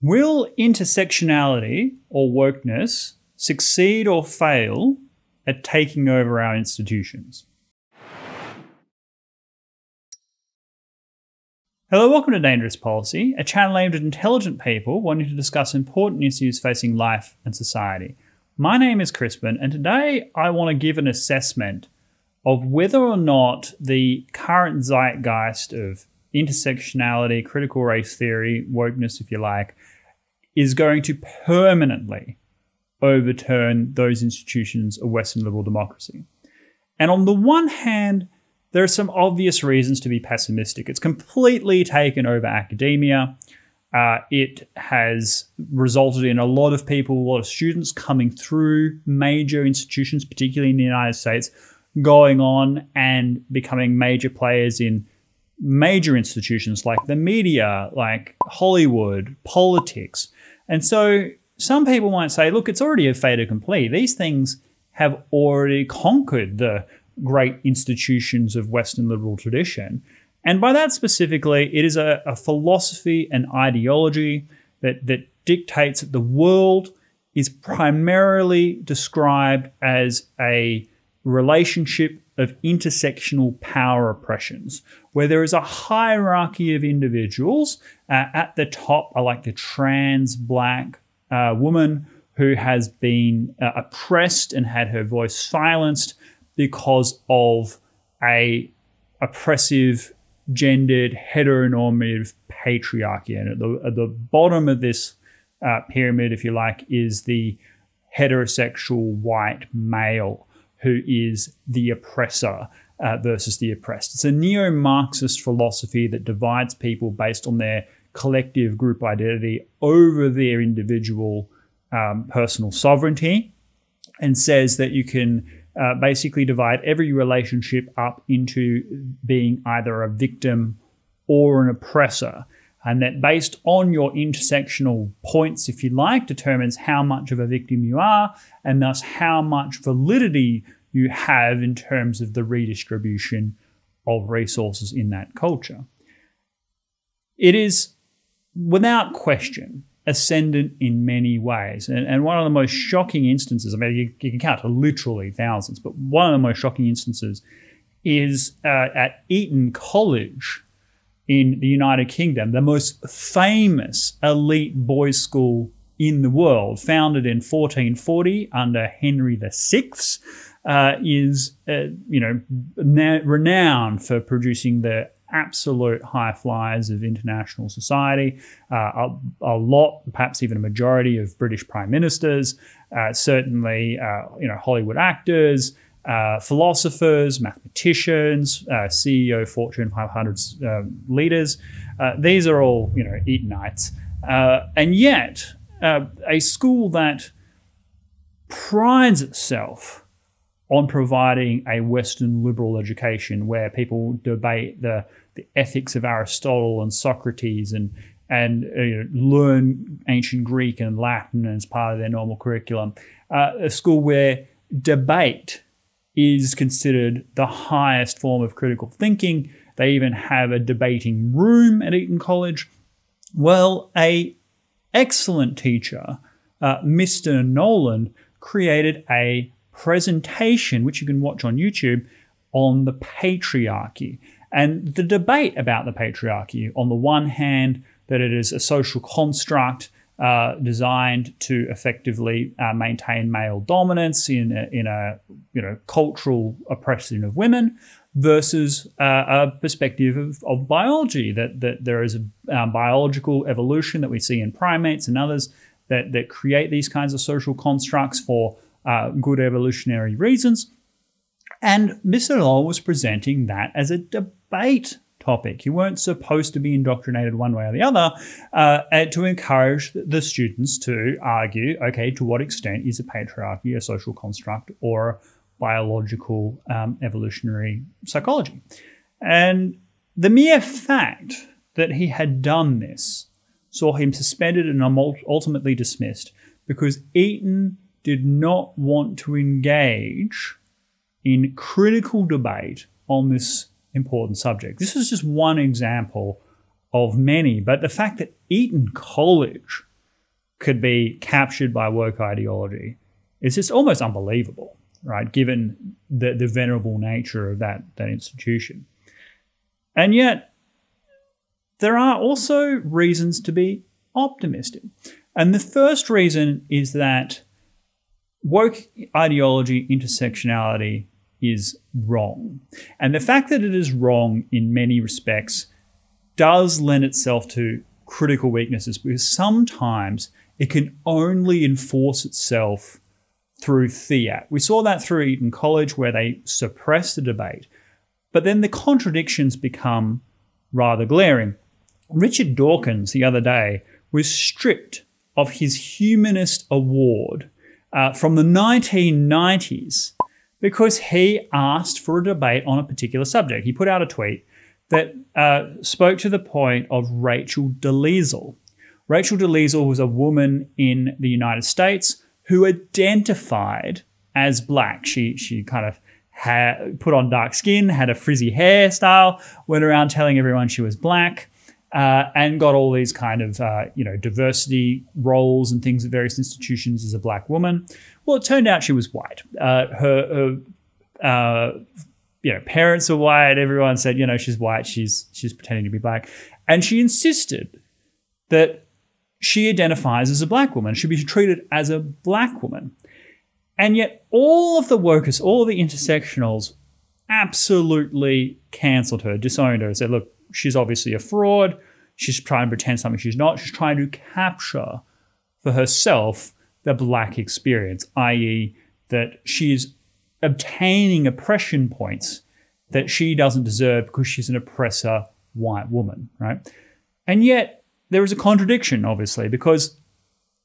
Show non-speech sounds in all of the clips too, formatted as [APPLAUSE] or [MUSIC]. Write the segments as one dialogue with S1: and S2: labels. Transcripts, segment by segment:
S1: Will intersectionality or wokeness succeed or fail at taking over our institutions? Hello, welcome to Dangerous Policy, a channel aimed at intelligent people wanting to discuss important issues facing life and society. My name is Crispin, and today I want to give an assessment of whether or not the current zeitgeist of intersectionality, critical race theory, wokeness, if you like, is going to permanently overturn those institutions of Western liberal democracy. And on the one hand, there are some obvious reasons to be pessimistic. It's completely taken over academia. Uh, it has resulted in a lot of people, a lot of students coming through major institutions, particularly in the United States, going on and becoming major players in major institutions like the media, like Hollywood, politics. And so some people might say, look, it's already a fait accompli. These things have already conquered the great institutions of Western liberal tradition. And by that specifically, it is a, a philosophy and ideology that, that dictates that the world is primarily described as a relationship of intersectional power oppressions, where there is a hierarchy of individuals. Uh, at the top are like the trans black uh, woman who has been uh, oppressed and had her voice silenced because of a oppressive, gendered, heteronormative patriarchy. And at the, at the bottom of this uh, pyramid, if you like, is the heterosexual white male who is the oppressor uh, versus the oppressed. It's a neo Marxist philosophy that divides people based on their collective group identity over their individual um, personal sovereignty and says that you can uh, basically divide every relationship up into being either a victim or an oppressor. And that based on your intersectional points, if you like, determines how much of a victim you are and thus how much validity you have in terms of the redistribution of resources in that culture. It is, without question, ascendant in many ways. And, and one of the most shocking instances, I mean, you, you, can count to literally thousands, but one of the most shocking instances is uh, at Eton College in the United Kingdom, the most famous elite boys' school in the world, founded in 1440 under Henry VI uh, is uh, you know na- renowned for producing the absolute high flyers of international society. Uh, a, a, lot, perhaps even a majority of British prime ministers, uh, certainly uh, you know Hollywood actors. Uh, philosophers, mathematicians, CEO, Fortune 500 leaders. these are all, you know, Etonites. and yet, a school that prides itself on providing a Western liberal education where people debate the, the ethics of Aristotle and Socrates and and uh, you know, learn ancient Greek and Latin as part of their normal curriculum. Uh, a school where debate is considered the highest form of critical thinking. They even have a debating room at Eton College. Well, a excellent teacher, uh, Mr. Knowland, created a presentation, which you can watch on YouTube, on the patriarchy. And the debate about the patriarchy, on the one hand, that it is a social construct uh, designed to effectively uh, maintain male dominance in a, in a you know cultural oppression of women, versus uh, a perspective of, of, biology that that there is a um, biological evolution that we see in primates and others that that create these kinds of social constructs for uh, good evolutionary reasons. And Mr. Lowell was presenting that as a debate topic. You weren't supposed to be indoctrinated one way or the other uh, to encourage the students to argue okay, to what extent is a patriarchy a social construct or biological um, evolutionary psychology? And the mere fact that he had done this saw him suspended and ultimately dismissed because Eton did not want to engage in critical debate on this important subject. This is just one example of many, but the fact that Eton College could be captured by woke ideology is just almost unbelievable, right? Given the, the venerable nature of that, that institution. And yet, there are also reasons to be optimistic. And the first reason is that woke ideology, intersectionality is wrong. And the fact that it is wrong in many respects does lend itself to critical weaknesses because sometimes it can only enforce itself through fiat. We saw that through Eton College where they suppressed the debate. But then the contradictions become rather glaring. Richard Dawkins the other day was stripped of his Humanist Award uh, from the 1990s because he asked for a debate on a particular subject. He put out a tweet that uh, spoke to the point of Rachel Dolezal. Rachel Dolezal was a woman in the United States who identified as black. She she kind of had put on dark skin, had a frizzy hairstyle, went around telling everyone she was black, uh, and got all these kind of uh, you know diversity roles and things at various institutions as a black woman. Well, it turned out she was white. Uh, her, her uh, you know parents were white. Everyone said you know she's white. She's she's pretending to be black, and she insisted that she identifies as a black woman, should be treated as a black woman. And yet, all of the workers, all the intersectionals absolutely cancelled her, disowned her, said, look, she's obviously a fraud. She's trying to pretend something she's not. She's trying to capture for herself the black experience, i.e., that she's obtaining oppression points that she doesn't deserve because she's an oppressor white woman, right? And yet, there is a contradiction, obviously, because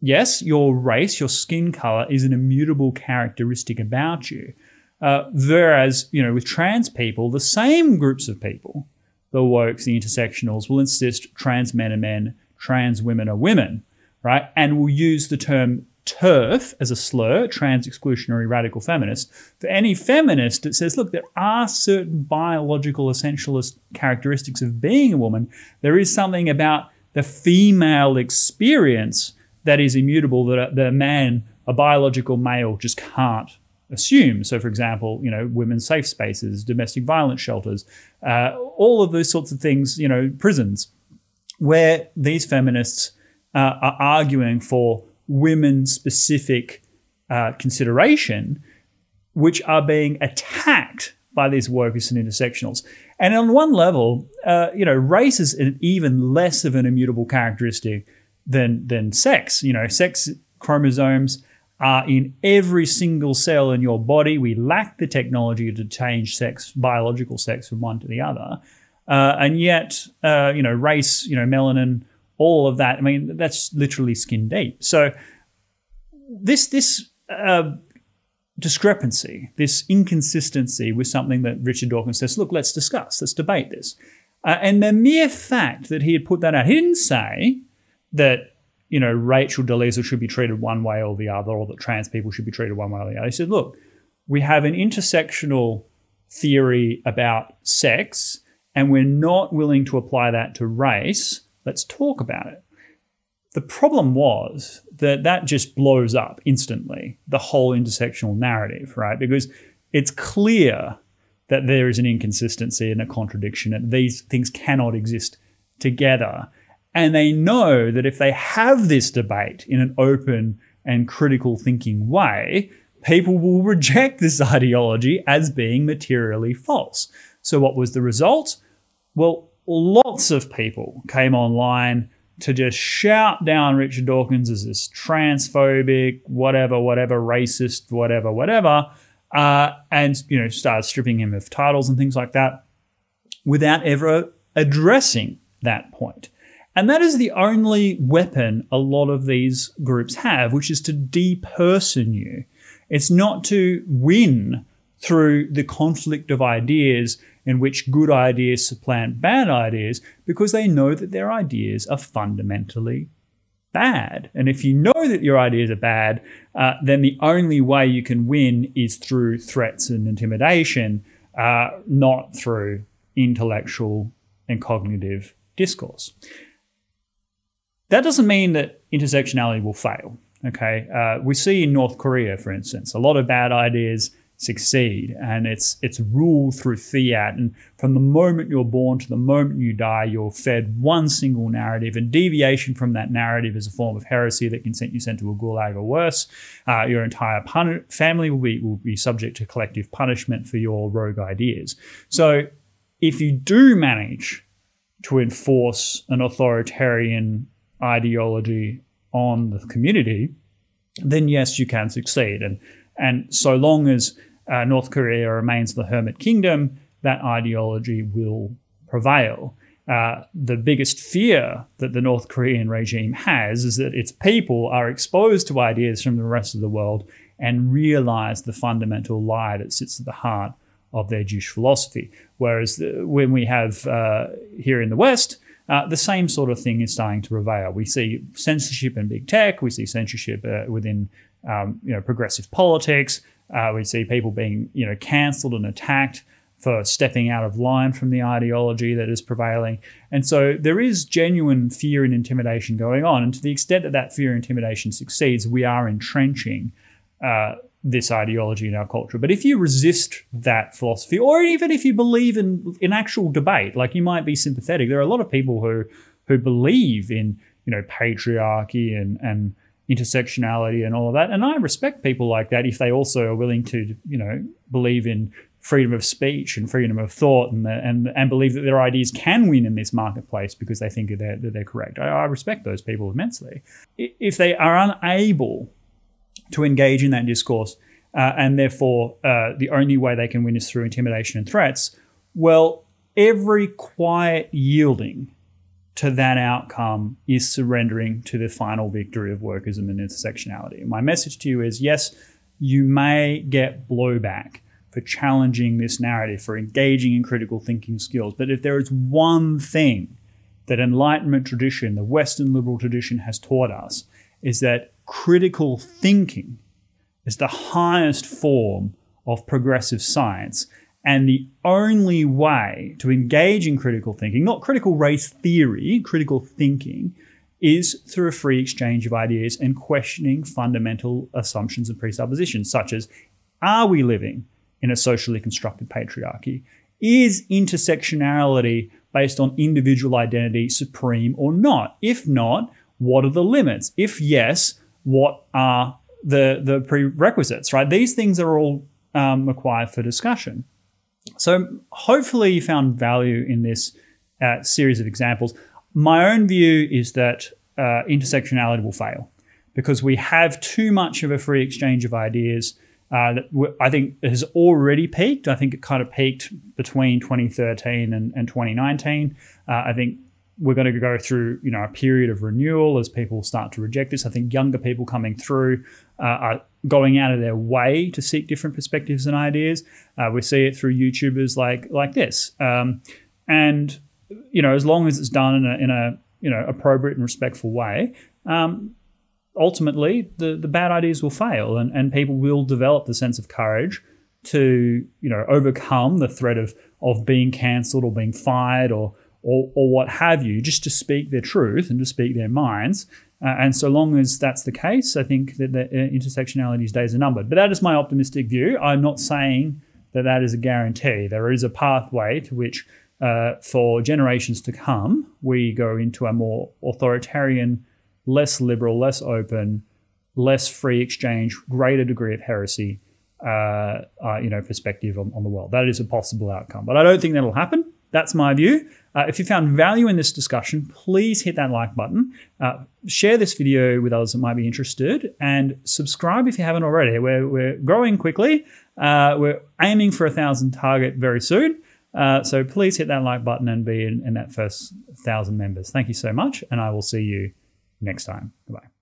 S1: yes, your race, your skin color is an immutable characteristic about you. Uh, whereas, you know, with trans people, the same groups of people, the wokes, the intersectionals, will insist trans men are men, trans women are women, right? And will use the term TERF as a slur, trans exclusionary radical feminist, for any feminist that says, look, there are certain biological essentialist characteristics of being a woman. There is something about the female experience that is immutable that a, that a man, a biological male, just can't assume. So, for example, you know, women's safe spaces, domestic violence shelters, uh, all of those sorts of things, you know, prisons, where these feminists uh, are arguing for women specific uh, consideration, which are being attacked by these workers and intersectionals. And on one level, uh, you know, race is an even less of an immutable characteristic than than sex. You know, sex chromosomes are in every single cell in your body. We lack the technology to change sex, biological sex, from one to the other. Uh, and yet, uh, you know, race, you know, melanin, all of that. I mean, that's literally skin deep. So this this uh, discrepancy, this inconsistency with something that Richard Dawkins says, look, let's discuss, let's debate this. Uh, and the mere fact that he had put that out, he didn't say that, you know, Rachel Dolezal should be treated one way or the other, or that trans people should be treated one way or the other. He said, look, we have an intersectional theory about sex, and we're not willing to apply that to race. Let's talk about it. The problem was that that just blows up instantly, the whole intersectional narrative, right? Because it's clear that there is an inconsistency and a contradiction, and these things cannot exist together. And they know that if they have this debate in an open and critical thinking way, people will reject this [LAUGHS] ideology as being materially false. So, what was the result? Well, lots of people came online to just shout down Richard Dawkins as this transphobic, whatever, whatever, racist, whatever, whatever, uh, and you know start stripping him of titles and things like that, without ever addressing that point. And that is the only weapon a lot of these groups have, which is to deperson you. It's not to win through the conflict of ideas in which good ideas supplant bad ideas because they know that their ideas are fundamentally bad. And if you know that your ideas are bad, uh, then the only way you can win is through threats and intimidation, uh, not through intellectual and cognitive discourse. That doesn't mean that intersectionality will fail. Okay, uh, we see in North Korea, for instance, a lot of bad ideas succeed, and it's it's ruled through fiat. And from the moment you're born to the moment you die, you're fed one single narrative, and deviation from that narrative is a form of heresy that can send you sent to a gulag or worse. Uh, your entire pun- family will be will be subject to collective punishment for your rogue ideas. So, if you do manage to enforce an authoritarian ideology on the community, then yes, you can succeed. And and so long as uh, North Korea remains the hermit kingdom, that ideology will prevail. Uh, the biggest fear that the North Korean regime has is that its people are exposed to ideas from the rest of the world and realize the fundamental lie that sits at the heart of their Juche philosophy. Whereas the, when we have uh, here in the West, uh, the same sort of thing is starting to prevail. We see censorship in big tech. We see censorship uh, within um, you know progressive politics. Uh, we see people being you know cancelled and attacked for stepping out of line from the ideology that is prevailing. And so there is genuine fear and intimidation going on. And to the extent that that fear and intimidation succeeds, we are entrenching uh, this ideology in our culture. But if you resist that philosophy, or even if you believe in in actual debate, like you might be sympathetic, there are a lot of people who who believe in you know patriarchy and and intersectionality and all of that. And I respect people like that if they also are willing to you know believe in freedom of speech and freedom of thought and and and believe that their ideas can win in this marketplace because they think that they're, that they're correct. I, I respect those people immensely. If they are unable to engage in that discourse, uh, and therefore uh, the only way they can win is through intimidation and threats. Well, every quiet yielding to that outcome is surrendering to the final victory of wokeism and intersectionality. My message to you is yes, you may get blowback for challenging this narrative, for engaging in critical thinking skills. But if there is one thing that Enlightenment tradition, the Western liberal tradition, has taught us, is that critical thinking is the highest form of progressive science. And the only way to engage in critical thinking, not critical race theory, critical thinking, is through a free exchange of ideas and questioning fundamental assumptions and presuppositions, such as are we living in a socially constructed patriarchy? Is intersectionality based on individual identity supreme or not? If not, what are the limits? If yes, what are the the prerequisites? Right, these things are all um, required for discussion. So hopefully you found value in this uh, series of examples. My own view is that uh, intersectionality will fail because we have too much of a free exchange of ideas. Uh, that I think has already peaked. I think it kind of peaked between 2013 and, and 2019. Uh, I think we're going to go through you know a period of renewal as people start to reject this. I think younger people coming through uh, are going out of their way to seek different perspectives and ideas. Uh, we see it through YouTubers like like this, um, and you know as long as it's done in a, in a you know appropriate and respectful way. Um, ultimately, the, the bad ideas will fail, and, and people will develop the sense of courage to you know overcome the threat of of being cancelled or being fired or or, or what have you, just to speak their truth and to speak their minds. Uh, and so long as that's the case, I think that the uh, intersectionality's days are numbered. But that is my optimistic view. I'm not saying that that is a guarantee. There is a pathway to which, uh, for generations to come, we go into a more authoritarian, less liberal, less open, less free exchange, greater degree of heresy, uh, uh, you know, perspective on, on the world. That is a possible outcome. But I don't think that'll happen. That's my view. Uh, if you found value in this discussion, please hit that like button. Uh, share this video with others that might be interested and subscribe if you haven't already. We're, we're growing quickly. Uh, we're aiming for a thousand target very soon. Uh, so please hit that like button and be in, in that first thousand members. Thank you so much, and I will see you next time. Goodbye.